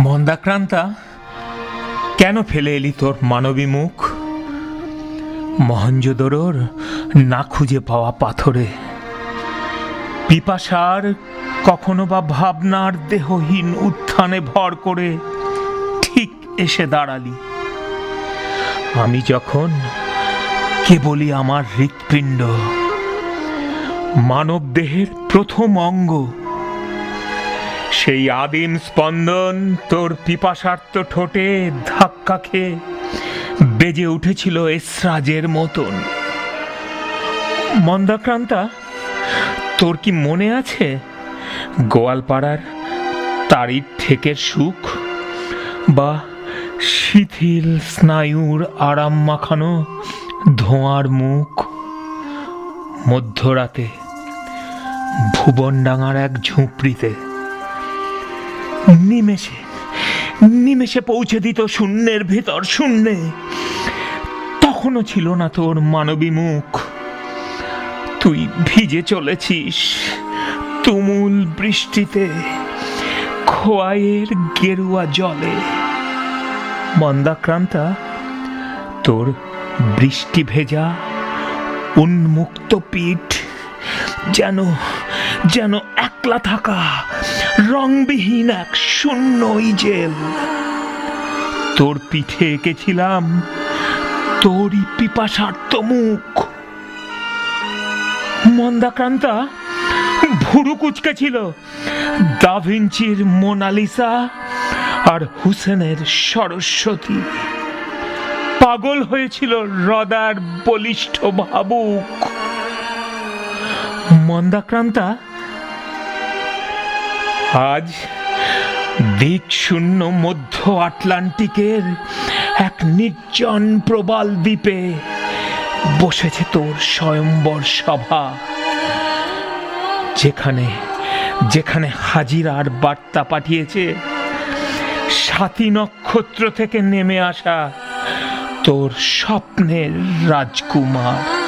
মন্দাক্রান্তা, কেন ফেলে এলি তোর মানবী মুখ? মহেঞ্জোদরোর না খুঁজে পাওয়া পাথরে। পিপাসার কখনো বা ভাবনার দেহহীন উত্থানে ভর করে ঠিক এসে দাঁড়ালি। আমি যখন কেবলই আমার হৃৎপিণ্ড মানব দেহের প্রথম অঙ্গ সেই আদিম স্পন্দন তোর পিপাসার্ত ঠোঁটে ধাক্কা খেয়ে বেজে উঠেছিল এসরাজের মতন। মন্দাক্রান্তা, তোর কি মনে আছে? গোয়ালপাড়ার তারির ঠেকের সুখ বা শিথিল স্নায়ুর আরাম মাখানো ধোঁয়ার মুখ? মধ্যরাতে ভুবনডাঙার এক ঝুঁপড়িতে নিমেষে নিমেষে পৌঁছে দিত শূন্যের ভিতর শূন্যে। তখনও ছিল না তোর মানবী মুখ। তুই ভিজে চলেছিস তুমুল বৃষ্টিতে, খোয়াইয়ের গেরুয়া জলে। মন্দাক্রান্তা, তোর বৃষ্টি ভেজা উন্মুক্ত পিঠ যেন যেন একলা থাকা, রংবিহীন এক শূন্য জেল। তোর পিঠে এঁকেছিলাম, তোরই পিপাসার্থ মুখ। মন্দাক্রান্তা ভুরু কুচকে ছিল দাভিঞ্চির মোনালিসা আর হুসেনের সরস্বতী। পাগল হয়েছিল হ্রদার বলিষ্ঠ ভাবুক। মন্দাক্রান্তা আজ দিক শূন্য মধ্য আটলান্টিকের এক নির্জন প্রবাল দ্বীপে বসেছে তোর স্বয়ম্বর সভা। যেখানে যেখানে হাজিরার বার্তা পাঠিয়েছে, সাতী নক্ষত্র থেকে নেমে আসা তোর স্বপ্নের রাজকুমার।